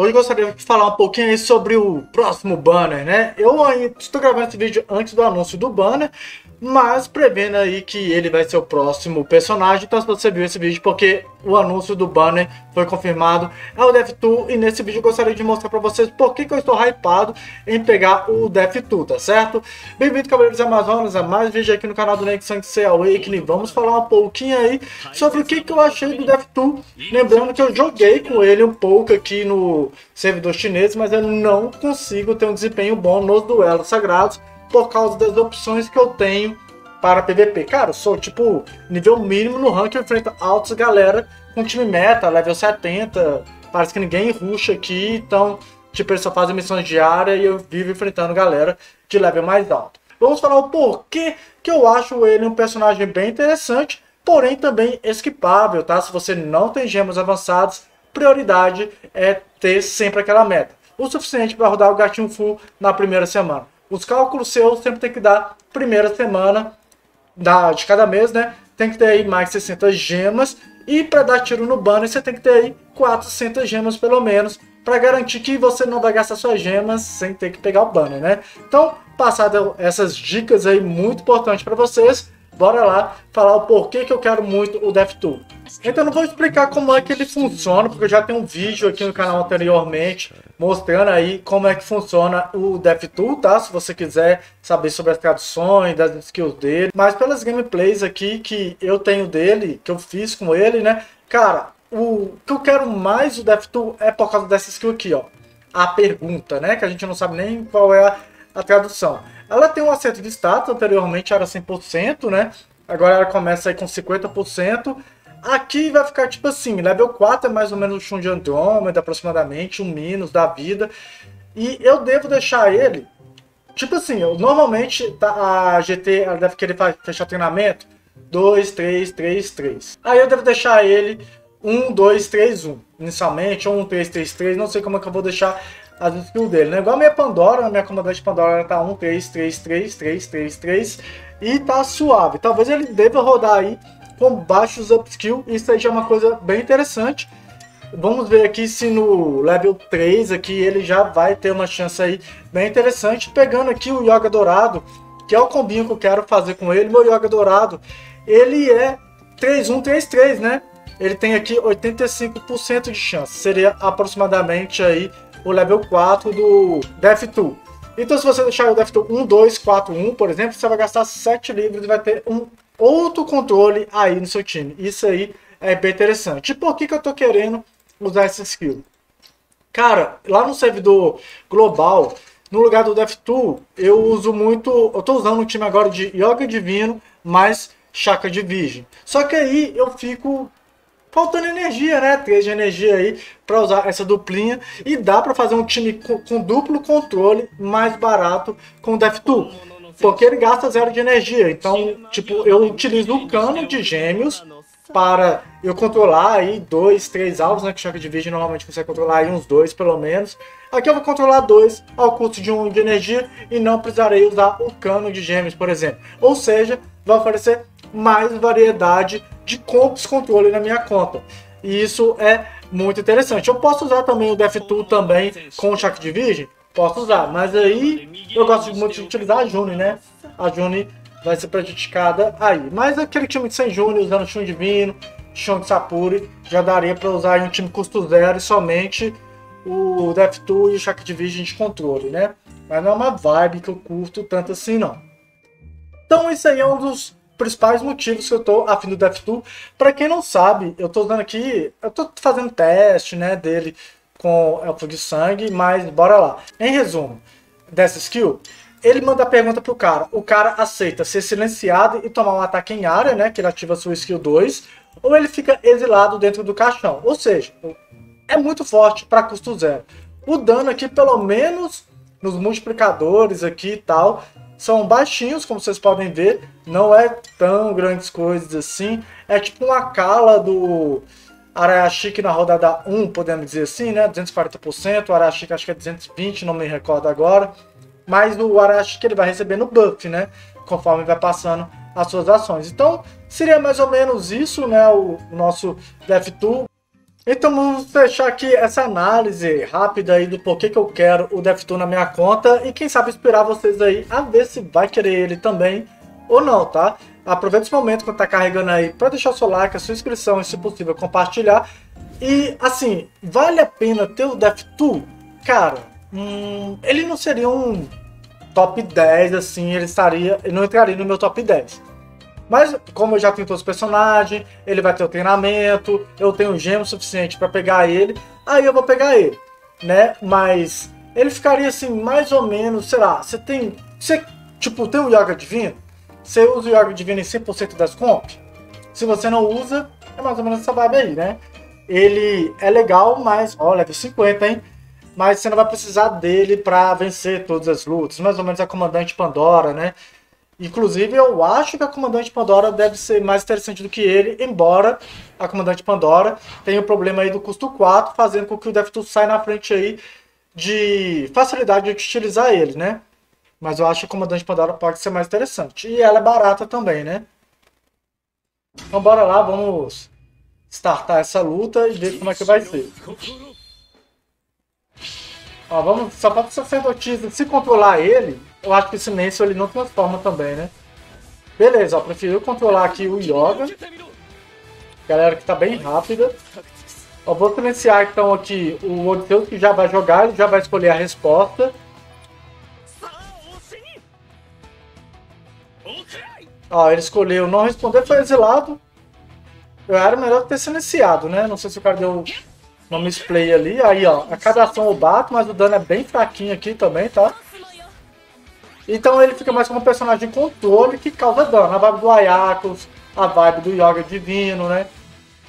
Hoje gostaria de falar um pouquinho sobre o próximo banner, né? Eu ainda estou gravando esse vídeo antes do anúncio do banner, mas prevendo aí que ele vai ser o próximo personagem, então se você viu esse vídeo porque o anúncio do banner foi confirmado, é o Death2 e nesse vídeo eu gostaria de mostrar para vocês por que, que eu estou hypado em pegar o Death2, tá certo? Bem-vindo Cavaleiros Amazonas a mais vídeo aqui no canal do Next Sanctuary Awakening, vamos falar um pouquinho aí sobre o que, que eu achei do Death2, lembrando que eu joguei com ele um pouco aqui no servidor chinês, mas eu não consigo ter um desempenho bom nos duelos sagrados, por causa das opções que eu tenho para PVP. Cara, eu sou tipo nível mínimo no rank, eu enfrento altos galera com time meta, level 70. Parece que ninguém ruxa aqui, então, tipo, eles só fazem missões diárias e eu vivo enfrentando galera de level mais alto. Vamos falar o porquê que eu acho ele um personagem bem interessante, porém também esquipável, tá? Se você não tem gemas avançadas, prioridade é ter sempre aquela meta. O suficiente para rodar o gatinho full na primeira semana. Os cálculos seus sempre tem que dar primeira semana da, de cada mês, né? Tem que ter aí mais 60 gemas. E para dar tiro no banner, você tem que ter aí 400 gemas pelo menos. Para garantir que você não vai gastar suas gemas sem ter que pegar o banner, né? Então, passado essas dicas aí muito importantes para vocês, bora lá falar o porquê que eu quero muito o DevTool. Então não vou explicar como é que ele funciona, porque eu já tenho um vídeo aqui no canal anteriormente mostrando aí como é que funciona o DevTool, tá? Se você quiser saber sobre as traduções, das skills dele. Mas pelas gameplays aqui que eu tenho dele, que eu fiz com ele, né? Cara, o que eu quero mais do DevTool é por causa dessa skill aqui, ó. A pergunta, né? Que a gente não sabe nem qual é a, a tradução. Ela tem um acerto de status, anteriormente era 100%, né? Agora ela começa aí com 50%. Aqui vai ficar tipo assim, level 4 é mais ou menos o chum de Andrômeda, aproximadamente, um Minos da vida. E eu devo deixar ele, tipo assim, eu, normalmente tá, a GT ela deve querer fechar treinamento 2, 3, 3, 3. Aí eu devo deixar ele 1, 2, 3, 1. Inicialmente, 1, 3, 3, 3. Não sei como é que eu vou deixar as skills dele, né? Igual a minha Pandora, a minha comandante Pandora tá 1, 3, 3, 3, 3, 3, 3. E tá suave. Talvez ele deva rodar aí com baixos upskill. Isso aí já é uma coisa bem interessante. Vamos ver aqui se no level 3 aqui ele já vai ter uma chance aí bem interessante. Pegando aqui o Yoga Dourado, que é o combinho que eu quero fazer com ele. Meu Yoga Dourado, ele é 3-1-3-3, né? Ele tem aqui 85% de chance. Seria aproximadamente aí o level 4 do Death 2. Então se você deixar o Death 2 1, 2, 4, 1, por exemplo, você vai gastar 7 livros e vai ter um outro controle aí no seu time. Isso aí é bem interessante. E por que, que eu estou querendo usar essa skill? Cara, lá no servidor global, no lugar do Death2, eu uso muito. Eu estou usando um time agora de Yoga Divino mais Chakra de Virgem. Só que aí eu fico faltando energia, né? 3 de energia aí para usar essa duplinha. E dá para fazer um time com, com, duplo controle mais barato com o Death2 porque ele gasta zero de energia. Então, tipo, eu utilizo o cano de gêmeos para eu controlar aí dois, três alvos, né? Que de virgem normalmente você controlar aí uns dois pelo menos. Aqui eu vou controlar dois ao custo de um de energia e não precisarei usar o cano de gêmeos, por exemplo. Ou seja, vai oferecer mais variedade de controle na minha conta. E isso é muito interessante. Eu posso usar também o Death Tool também com o de virgem? posso usar. Mas aí eu gosto muito de utilizar a Juni, né? A Juni vai ser prejudicada aí. Mas aquele time de sem Juni usando Shun Divino, Shun Sapuri, já daria para usar em um time custo zero e somente o 2 e o Shaq Division de controle, né? Mas não é uma vibe que eu curto tanto assim, não. Então isso aí é um dos principais motivos que eu tô afim do Death 2. Para quem não sabe, eu tô usando aqui, eu tô fazendo teste, né, dele com Elfo de Sangue, mas bora lá. Em resumo dessa skill, ele manda a pergunta pro cara. O cara aceita ser silenciado e tomar um ataque em área, né? Que ele ativa sua skill 2. Ou ele fica exilado dentro do caixão. Ou seja, é muito forte para custo zero. O dano aqui, pelo menos nos multiplicadores aqui e tal, são baixinhos, como vocês podem ver. Não é tão grandes coisas assim. É tipo uma cala do Arayashi na rodada 1, podemos dizer assim, né? 240%, o Arayashi acho que é 220, não me recordo agora. Mas o Arayashi ele vai recebendo buff, né? Conforme vai passando as suas ações. Então, seria mais ou menos isso, né? O, nosso Death Tool. Então vamos fechar aqui essa análise rápida aí do porquê que eu quero o DevTool na minha conta e quem sabe inspirar vocês aí a ver se vai querer ele também ou não, tá? Aproveita esse momento quando tá carregando aí para deixar o seu like, a sua inscrição e se possível compartilhar. E assim, vale a pena ter o DevTool? Cara, hum, ele não seria um top 10 assim, ele estaria, ele não entraria no meu top 10. Mas como eu já tenho todos os personagens, ele vai ter o treinamento, eu tenho gemo suficiente para pegar ele, aí eu vou pegar ele, né? Mas ele ficaria assim, mais ou menos, sei lá, você tem. Você, tipo, tem um Yoga Divino, você usa o Yoga Divino em 100% das comp. Se você não usa, é mais ou menos essa vibe aí, né? Ele é legal, mas, ó, level 50, hein? Mas você não vai precisar dele para vencer todas as lutas. Mais ou menos a Comandante Pandora, né? Inclusive, eu acho que a Comandante Pandora deve ser mais interessante do que ele, embora a Comandante Pandora tenha o problema aí do custo 4, fazendo com que o DevTools saia na frente aí de facilidade de utilizar ele, né? Mas eu acho que a Comandante Pandora pode ser mais interessante. E ela é barata também, né? Então bora lá, vamos startar essa luta e ver como é que vai ser. Ó, vamos, só para o sacerdotisa, se controlar ele, eu acho que o silêncio ele não transforma também, né? Beleza, ó, prefiro controlar aqui o Yoga. Galera que tá bem rápida. Ó, vou silenciar então aqui o Odisseus que já vai jogar, ele já vai escolher a resposta. Ó, ele escolheu não responder, foi exilado. Eu era melhor ter silenciado, né? Não sei se o cara deu uma misplay ali. Aí, ó, a cada ação eu bato, mas o dano é bem fraquinho aqui também, tá? Então ele fica mais como um personagem de controle que causa dano. A vibe do Ayakus, a vibe do Yoga Divino, né?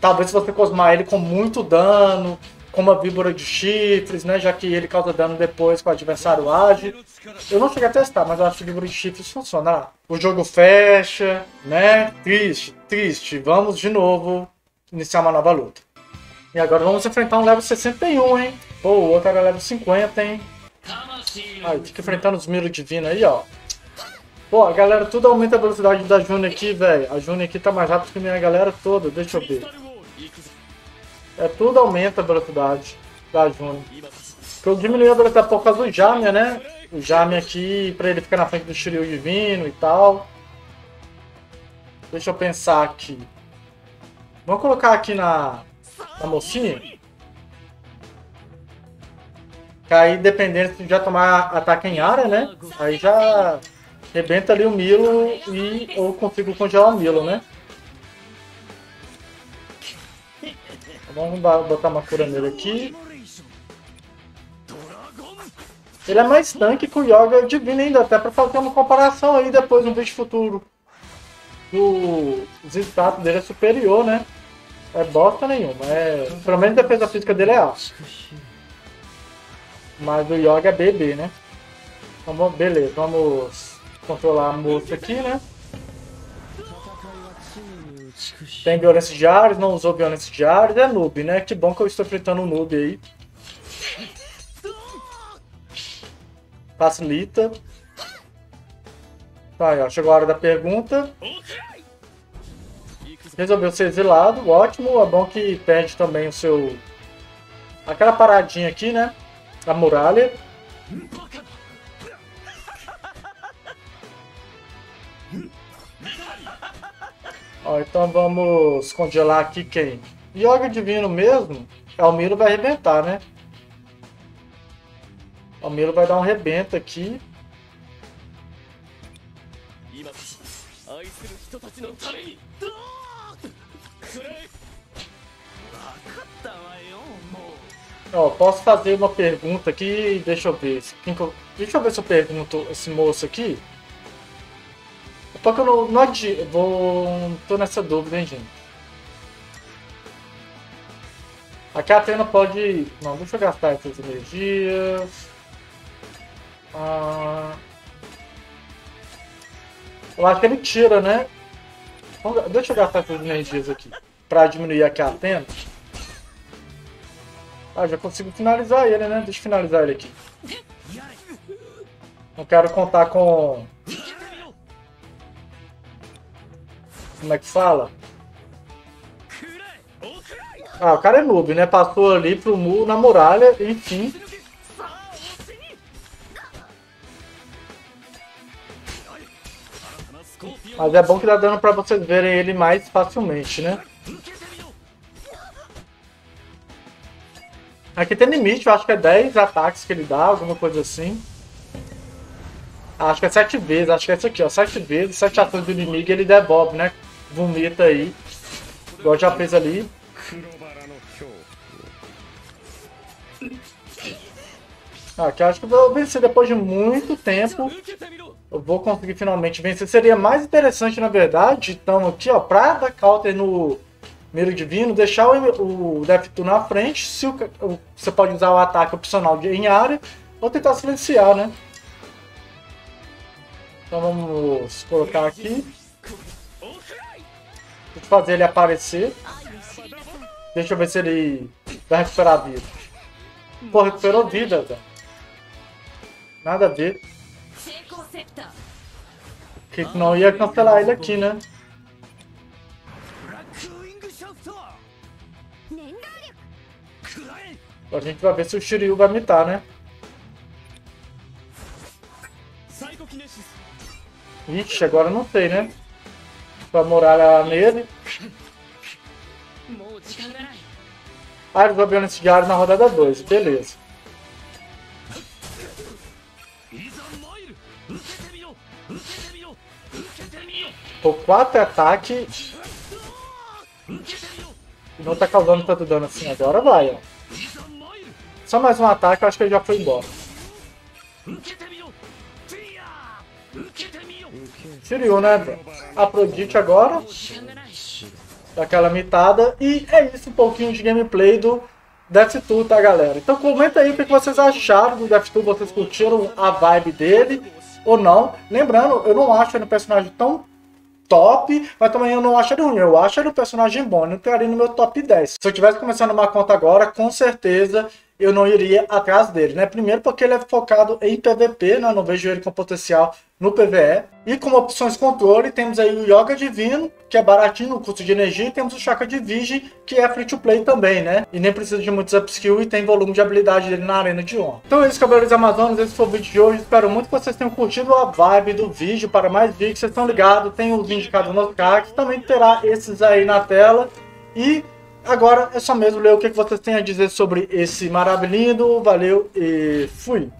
Talvez se você cosmar ele com muito dano, com uma víbora de chifres, né? Já que ele causa dano depois que o adversário age. Eu não cheguei a testar, mas eu acho que víbora de chifres funciona. O jogo fecha, né? Triste, triste. Vamos de novo iniciar uma nova luta. E agora vamos enfrentar um level 61, hein? Pô, o outro era level 50, hein? Ai, fica enfrentando os Miro Divino aí, ó. Pô, a galera tudo aumenta a velocidade da Juni aqui, velho. A Juni aqui tá mais rápido que minha galera toda, deixa eu ver. É, tudo aumenta a velocidade da. Porque eu diminui a velocidade por causa do Jamia, né? O Jamia aqui, pra ele ficar na frente do Shiryu Divino e tal. Deixa eu pensar aqui. Vamos colocar aqui na, na mocinha. Aí, dependendo se já tomar ataque em área, né? Aí já rebenta ali o Milo e ou consigo congelar o Milo, né? Vamos botar uma cura nele aqui. Ele é mais tanque que o Yoga Divino ainda, até pra fazer uma comparação aí depois no vídeo futuro. O status dele é superior, né? É bosta nenhuma. É... Pelo menos a defesa física dele é alta. Mas o Yoga é BB, né? Então, beleza, vamos controlar a moça aqui, né? Tem violência de Ares, não usou violência de Ares, é noob, né? Que bom que eu estou enfrentando um noob aí. Facilita. Tá aí, ó, chegou a hora da pergunta. Resolveu ser exilado, ótimo. É bom que perde também o seu... Aquela paradinha aqui, né? A muralha. Ó, então vamos congelar aqui quem? Yoga Divino mesmo, Almiro vai arrebentar, né? Almiro vai dar um rebento aqui. Ó, posso fazer uma pergunta aqui, deixa eu ver. Deixa eu ver se eu pergunto esse moço aqui. Porque eu não, não adi... vou. tô nessa dúvida, hein, gente. Aqui a Atena pode. Não, deixa eu gastar essas energias. Ah... Eu acho que ele tira, né? Deixa eu gastar essas energias aqui. Pra diminuir aqui a Atena. Ah, já consigo finalizar ele, né? Deixa eu finalizar ele aqui. Não quero contar com como é que fala? Ah, o cara é noob, né? Passou ali pro muro na muralha, enfim. Mas é bom que dá dano pra vocês verem ele mais facilmente, né? Aqui tem limite, eu acho que é 10 ataques que ele dá, alguma coisa assim. Acho que é 7 vezes, acho que é isso aqui, ó. 7 vezes, 7 ações do inimigo ele devolve, né? Vomita aí. Igual já fez ali. Aqui acho que vou vencer depois de muito tempo. Eu vou conseguir finalmente vencer. Seria mais interessante, na verdade, então aqui, ó, pra dar counter no Miro Divino, deixar o, o Death na frente. Se o, o, você pode usar o ataque opcional de, em área, ou tentar silenciar, né? Então vamos colocar aqui. Vou fazer ele aparecer. Deixa eu ver se ele vai recuperar a vida. Pô, recuperou vida, velho. Nada a ver. Que não ia cancelar ele aqui, né? A gente vai ver se o Shiryu vai mitar, né? Ixi, agora não sei, né? Pra morar nele. Vão ver esse diário na rodada 2, beleza. Por 4 ataques. Não tá causando tanto dano assim. Agora vai, ó. Só mais um ataque, eu acho que ele já foi embora. Shiryu, né? A Prodite agora. Daquela mitada. E é isso, um pouquinho de gameplay do Death Tool, tá, galera? Então comenta aí o que vocês acharam do Death Tool. Vocês curtiram a vibe dele ou não. Lembrando, eu não acho ele um personagem tão top, mas também eu não acho ele ruim. Eu acho ele um personagem bom, não estaria no meu top 10. Se eu tivesse começando uma conta agora, com certeza eu não iria atrás dele, né? Primeiro porque ele é focado em PVP, né? Não vejo ele com potencial no PVE. E como opções controle, temos aí o Yoga Divino, que é baratinho no custo de energia, e temos o Chakra de Virgem, que é free to play também, né? E nem precisa de muitos upskill e tem volume de habilidade dele na Arena de On. Então é isso, Cavaleiros Amazonas, esse foi o vídeo de hoje. Espero muito que vocês tenham curtido a vibe do vídeo. Para mais vídeos, vocês estão ligados, tem os indicados nos cards, também terá esses aí na tela. E agora é só mesmo ler o que vocês têm a dizer sobre esse maravilhoso. Valeu e fui!